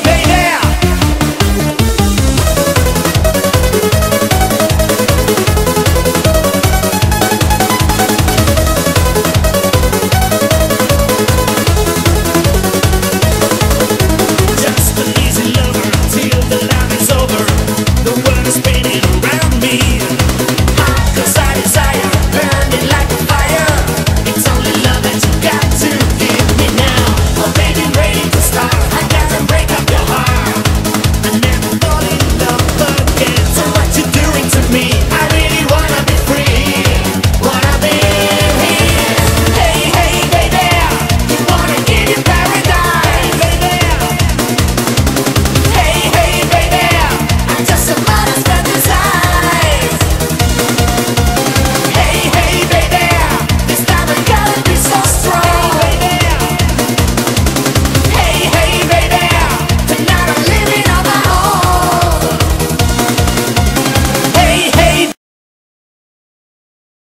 baby. in Paris.